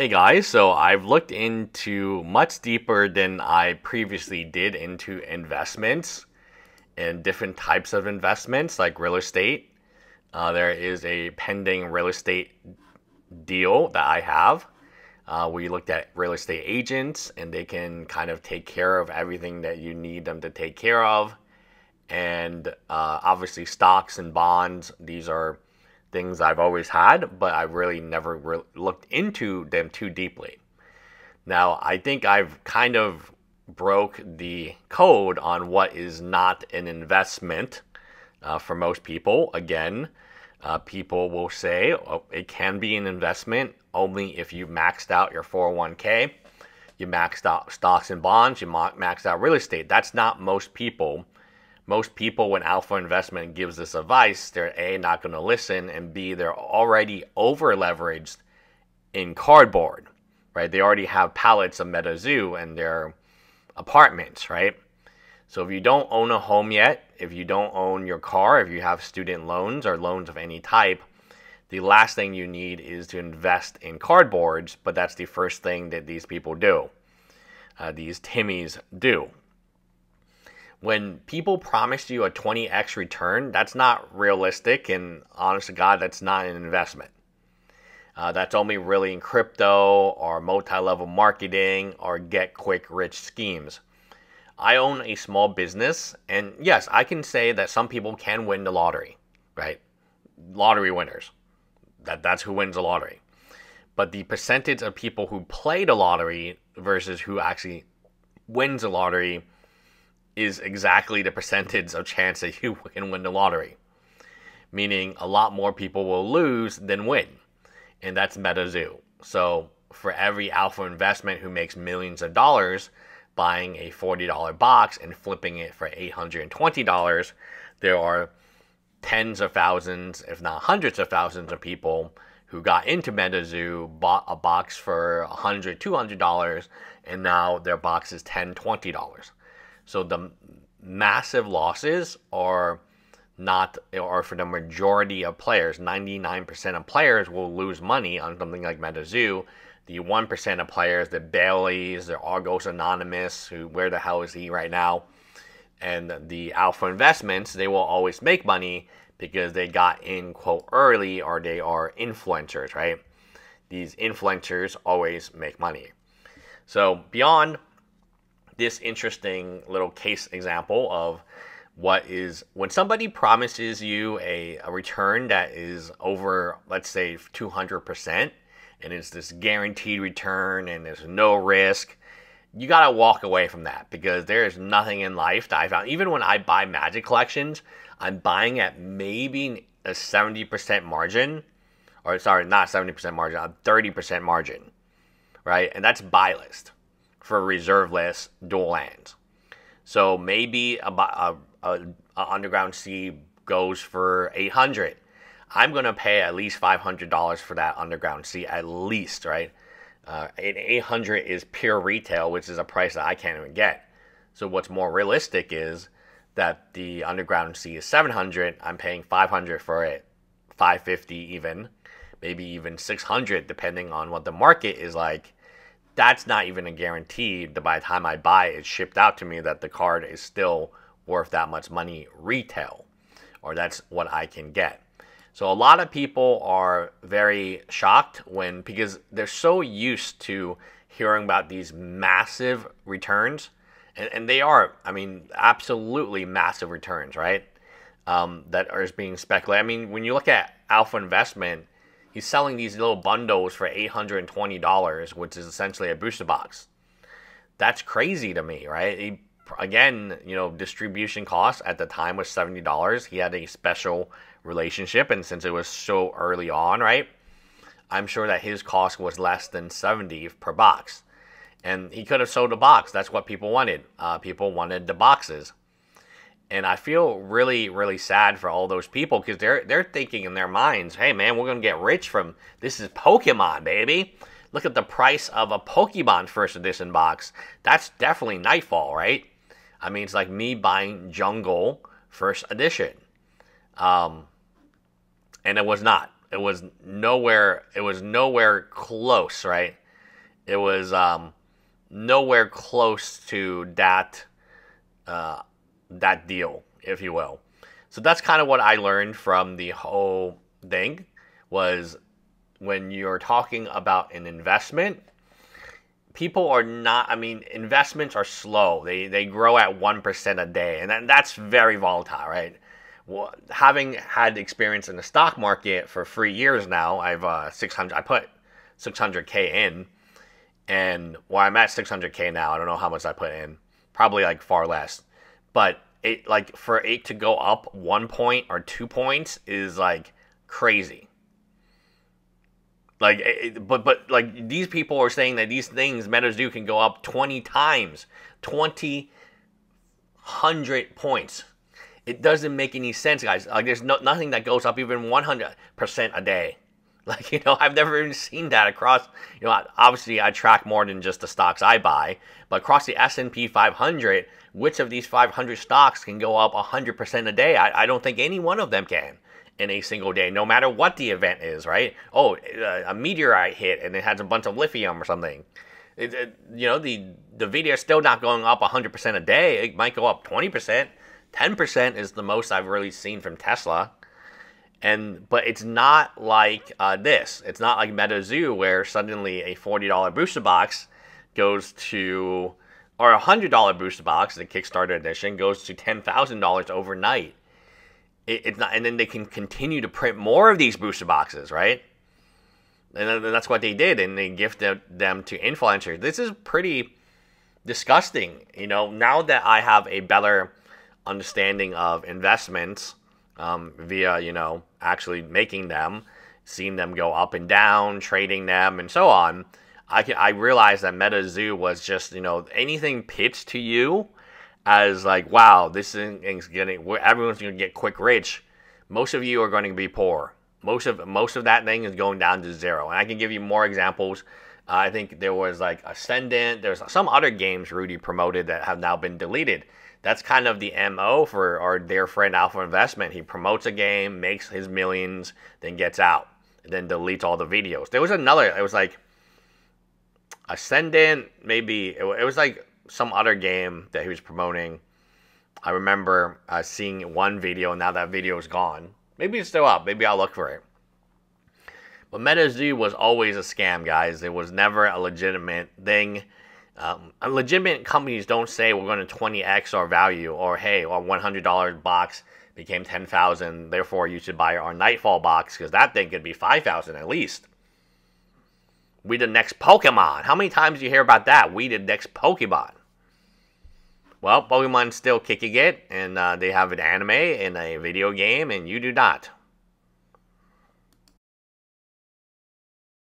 Hey guys, so I've looked into much deeper than I previously did into investments and different types of investments like real estate. Uh, there is a pending real estate deal that I have. Uh, we looked at real estate agents and they can kind of take care of everything that you need them to take care of. And uh, obviously, stocks and bonds, these are things I've always had, but I've really never re- looked into them too deeply. Now, I think I've kind of broke the code on what is not an investment uh, for most people. Again, uh, people will say oh, it can be an investment only if you maxed out your 401k, you maxed out stocks and bonds, you maxed out real estate. That's not most people most people, when Alpha Investment gives this advice, they're A, not going to listen, and B, they're already over leveraged in cardboard, right? They already have pallets of MetaZoo in their apartments, right? So if you don't own a home yet, if you don't own your car, if you have student loans or loans of any type, the last thing you need is to invest in cardboards, but that's the first thing that these people do. Uh, these Timmies do when people promise you a 20x return, that's not realistic. And honest to God, that's not an investment. Uh, that's only really in crypto or multi level marketing or get quick rich schemes. I own a small business, and yes, I can say that some people can win the lottery, right? Lottery winners. That, that's who wins the lottery. But the percentage of people who play the lottery versus who actually wins the lottery is exactly the percentage of chance that you can win the lottery. Meaning a lot more people will lose than win. And that's MetaZoo. So for every alpha investment who makes millions of dollars buying a $40 box and flipping it for $820, there are tens of thousands, if not hundreds of thousands of people who got into MetaZoo, bought a box for $100, $200, and now their box is $10, $20. So the massive losses are not, or for the majority of players, 99% of players will lose money on something like MetaZoo. The 1% of players, the Baileys, the Argos Anonymous, who, where the hell is he right now? And the alpha investments, they will always make money because they got in, quote, early or they are influencers, right? These influencers always make money. So beyond this interesting little case example of what is when somebody promises you a, a return that is over, let's say, 200%, and it's this guaranteed return and there's no risk, you got to walk away from that because there is nothing in life that I found. Even when I buy magic collections, I'm buying at maybe a 70% margin, or sorry, not 70% margin, a 30% margin, right? And that's buy list for reserveless dual lands. So maybe a, a, a, a underground sea goes for 800. I'm to pay at least $500 for that underground sea, at least, right? Uh, 800 is pure retail, which is a price that I can't even get. So what's more realistic is that the underground sea is 700. I'm paying 500 for it, 550 even, maybe even 600 depending on what the market is like that's not even a guarantee that by the time I buy it, it's shipped out to me that the card is still worth that much money retail, or that's what I can get. So a lot of people are very shocked when because they're so used to hearing about these massive returns, and, and they are, I mean, absolutely massive returns, right? Um, that are being speculated. I mean, when you look at alpha investment, he's selling these little bundles for $820, which is essentially a booster box. That's crazy to me, right? He, again, you know, distribution cost at the time was $70. He had a special relationship, and since it was so early on, right? I'm sure that his cost was less than 70 per box. And he could have sold a box. That's what people wanted. Uh, people wanted the boxes and I feel really, really sad for all those people because they're they're thinking in their minds, "Hey, man, we're gonna get rich from this is Pokemon, baby. Look at the price of a Pokemon first edition box. That's definitely Nightfall, right? I mean, it's like me buying Jungle first edition, um, and it was not. It was nowhere. It was nowhere close, right? it was um, nowhere close to that uh, that deal, if you will. So that's kind of what I learned from the whole thing was when you're talking about an investment, people are not i mean investments are slow. They they grow at 1% a day and that's very volatile right? Well, having had experience in the stock market for three years now i've uh, 600 i put 600k in and well i'm at 600k now i don't know how much i put in probably like far less but it like for it to go up one point or two points is like crazy like, it, but but like these people are saying that these things MetaZoo can go up 20 times, 20 hundred points. It doesn't make any sense, guys. Like, there's no, nothing that goes up even 100% a day. Like, you know, I've never even seen that across, you know, obviously I track more than just the stocks I buy, but across the S&P 500, which of these 500 stocks can go up 100% a day? I, I don't think any one of them can in a single day, no matter what the event is, right? Oh, uh, a meteorite hit and it has a bunch of lithium or something. It, it, you know, the the Nvidia is still not going up 100% a day. It might go up 20%. 10% is the most I've really seen from Tesla. And but it's not like uh, this. It's not like MetaZoo where suddenly a $40 booster box goes to or a $100 booster box, the Kickstarter edition, goes to $10,000 overnight it, it's not, and then they can continue to print more of these booster boxes, right? And that's what they did, and they gifted them to influencers. This is pretty disgusting, you know. Now that I have a better understanding of investments um, via, you know, actually making them, seeing them go up and down, trading them, and so on, I can I realized that MetaZoo was just, you know, anything pitched to you as like, wow, this thing's getting, everyone's going to get quick rich. Most of you are going to be poor. Most of most of that thing is going down to zero. And I can give you more examples. Uh, I think there was like Ascendant. There's some other games Rudy promoted that have now been deleted. That's kind of the MO for our dear friend Alpha Investment. He promotes a game, makes his millions, then gets out, then deletes all the videos. There was another, it was like Ascendant, maybe, it, it was like some other game that he was promoting. I remember uh, seeing one video, and now that video is gone. Maybe it's still up. Maybe I'll look for it. But MetaZoo was always a scam, guys. It was never a legitimate thing. Um, legitimate companies don't say we're going to 20x our value, or hey, our $100 box became 10,000. Therefore, you should buy our Nightfall box because that thing could be 5,000 at least. We the next Pokemon. How many times do you hear about that? We the next Pokemon. Well, Pokemon's still kicking it, and uh, they have an anime and a video game, and you do not.